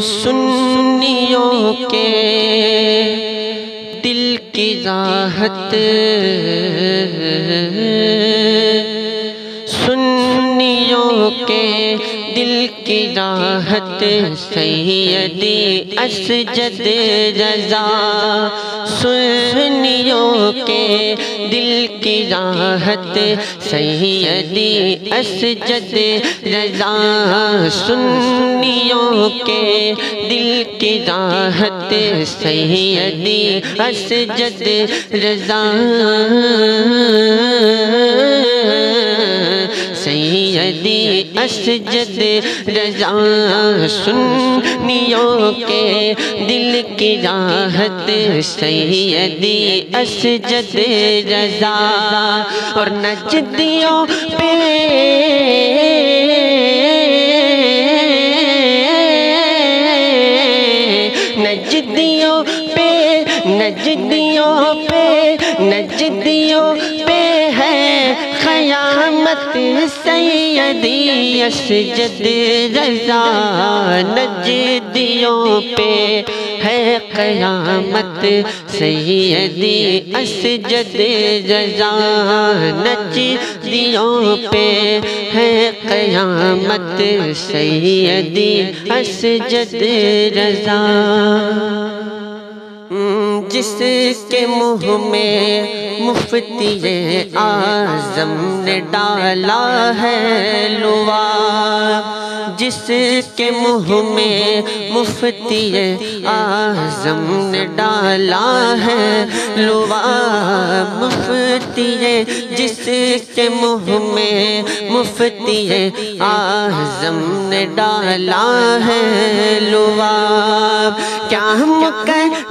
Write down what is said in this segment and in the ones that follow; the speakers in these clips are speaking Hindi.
सुन्नियों के दिल की राहत। सुन्नियों के दिल की राहत, सैयदी असजद रजा। सुन्नियों के दिल की राहत, सैयदी असजद रजा। सुन्नियों के दिल की राहत, सैयदी असजद रजा। असजद रजा सुन्नियों के दिल की राहत सैदी असजद रजा। और नजदियों पे सैयदी असजद रजा नजदियों पे है क़यामत, सैयदी असजद रजा नजदियों पे है क़यामत सैयदी असजद रजा। जिसके मुँह में मुफ्ती आज़म ने डाला है लुआ। जिसके मुँह में मुफ्ती आज़म ने डाला है लुआ मुफ्ती जिसके मुँह में मुफ्ती आज़म ने डाला है लुआ क्या हम कह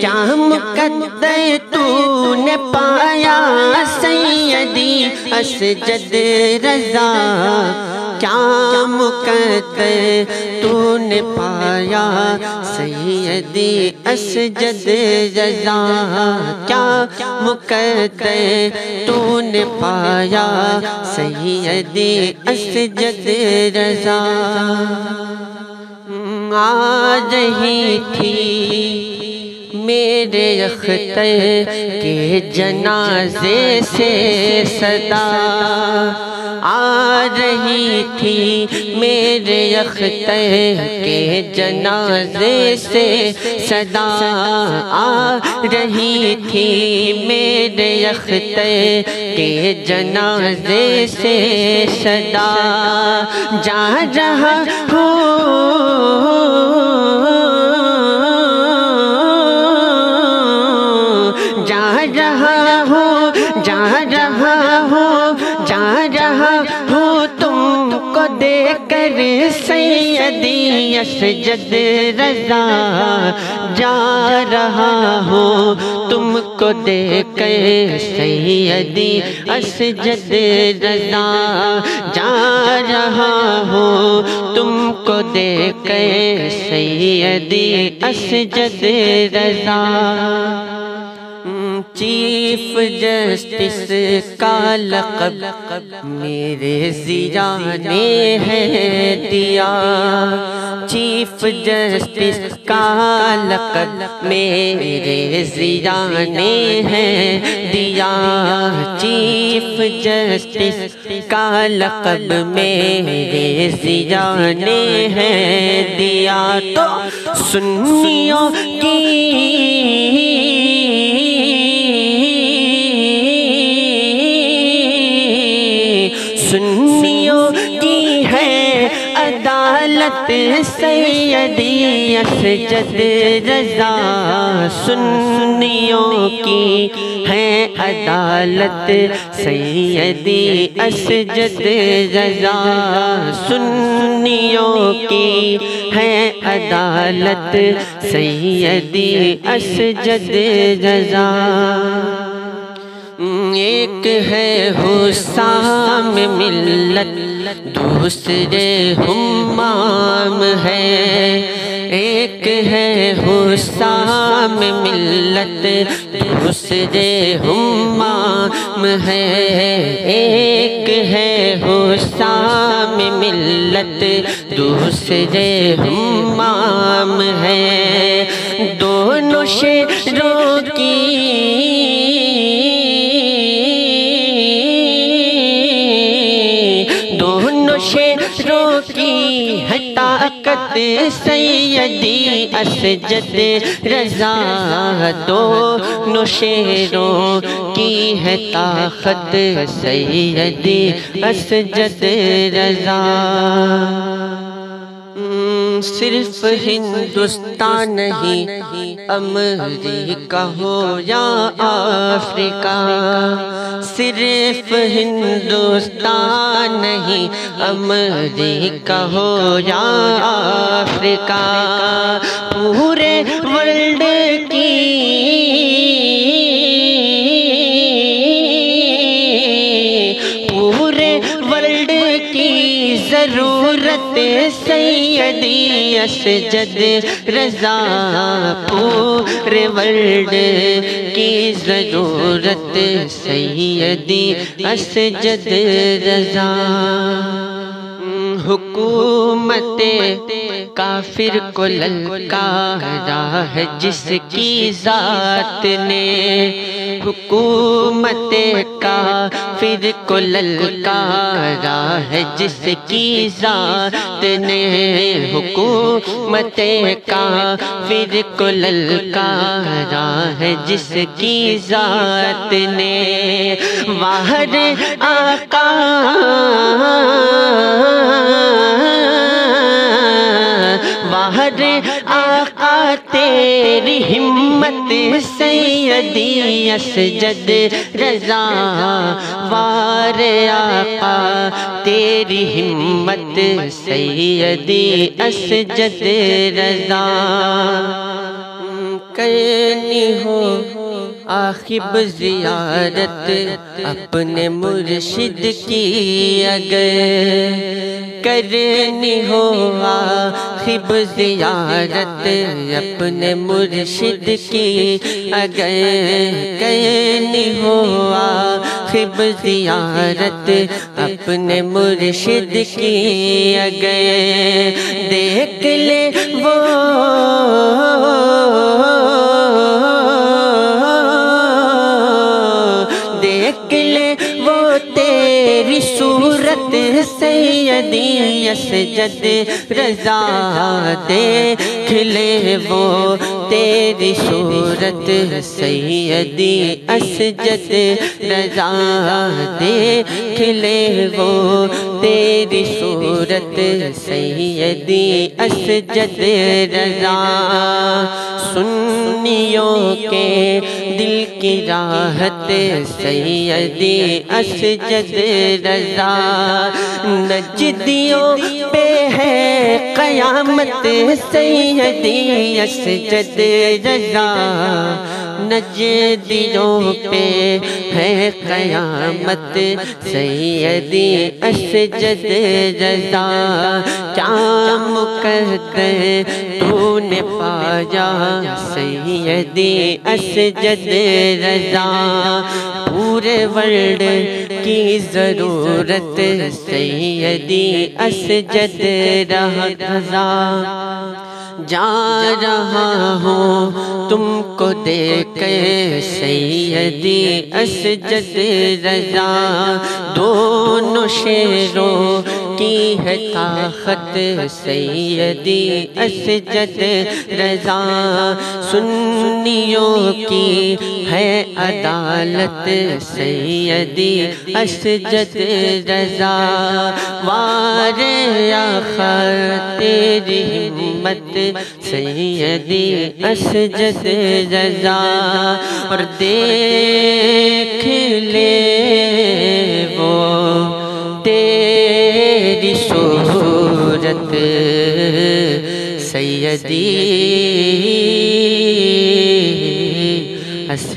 क्या मुकद्दर तूने पाया सैयदी असजद रजा। क्या मुकद्दर तूने पाया सैयदी असजद रजा? क्या मुकद्दर तूने पाया सैयदी असजद रजा? आ रही थी मेरे अख्तर के जनाजे से सदा आ रही थी मेरे अख्तर के जनाजे से सदा आ रही थी मेरे अख्तर के जनाजे से सदा जा रहा हूँ असजद रजा, जा रहा हूँ तुमको देकर सैयदी असजद रजा, जा रहा हूँ तुमको देकर सैयदी असजद रजा। चीफ जस्टिस का लक़ब मेरे जिया ने है दिया। चीफ जस्टिस का लक़ब मेरे जिया ने है दिया। चीफ जस्टिस का लक़ब मेरे जिया ने है दिया। तो सुन्नियों की अदालत सैयदी असजद रजा सुन्नियों की है अदालत। सैयदी असजद रजा सुन्नियों की है अदालत। सैयदी असजद रजा। एक है हुसाम मिल्लत। दूसरे हुमाम है। एक है हुसाम मिल्लत, दूसरे हुमाम है। एक है हुसाम मिल्लत, दूसरे हुमाम है। दोनों शेरों की शेरों की है ताकत सैयदी असजद रजा दो शेरों की है ताकत सैयदी असजद रजा। सिर्फ़ हिंदुस्तान नहीं अमरीका हो या अफ्रीका। सिर्फ़ हिंदुस्तान नहीं अमरीका हो या अफ्रीका। पूरे वर्ल्ड की असजद रजा पूरे वर्ल्ड की ज़रूरत सैयदी असजद रजा। हुकूमत काफिर को ललकारा है जिसकी जात ने हुकूमत काफिर को ललकारा है जिसकी जात ने हुकूमत काफिर को ललकारा है जिसकी जात ने वाहर आका वाहर आका तेरी हिम्मत सैयदी असजद रजा वार आका तेरी हिम्मत सैयदी असजद रजा। करनी हो आखिब जियारत अपने मुर्शिद की अगर करनी हो आखिब जियारत अपने मुर्शिद की अगर करनी हो आखिब जियारत अपने मुर्शिद की अगर देख ले वो सूरत सैयदी जद रजा दे खिले वो तेरी सूरत सैयदी असजद रजा देख ले वो। तेरी सूरत सैयदी असजद रजा। सुन्नियों के दिल की राहत सैयदी असजद रजा। नजदियों पे है कयामत सैदी असजद रजा नजदियों पे है कयामत सैदी अस जद रजा क्या मुकद्दर तूने पाया सैयदी असजद रजा, पूरे वर्ल्ड की ज़रूरत। सैयदी असजद रजा। जा रहा हूँ तुमको देख सैयदी असजद रजा। दोनों शेरों की है ताकत सैयदी असजद रजा। सुन्नियों की है अदालत सैयदी असजद रजा। वार आखर तेरी हिम्मत सैयदी असजद रजा। और देख ले सयदी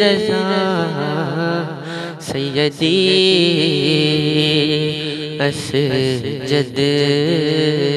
रज़ा सयदी